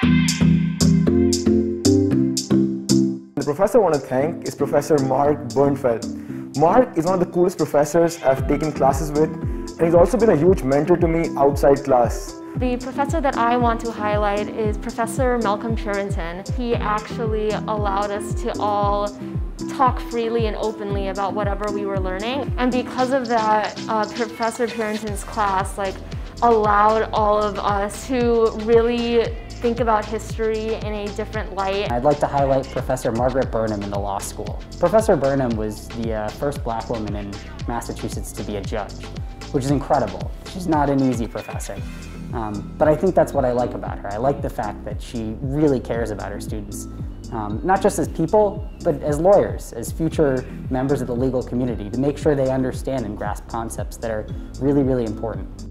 The professor I want to thank is Professor Mark Bernfeld. Mark is one of the coolest professors I've taken classes with, and he's also been a huge mentor to me outside class. The professor that I want to highlight is Professor Malcolm Purinton. He actually allowed us to all talk freely and openly about whatever we were learning. And because of that, uh, Professor Purinton's class like allowed all of us to really think about history in a different light. I'd like to highlight Professor Margaret Burnham in the law school. Professor Burnham was the uh, first black woman in Massachusetts to be a judge, which is incredible. She's not an easy professor. Um, but I think that's what I like about her. I like the fact that she really cares about her students, um, not just as people, but as lawyers, as future members of the legal community, to make sure they understand and grasp concepts that are really, really important.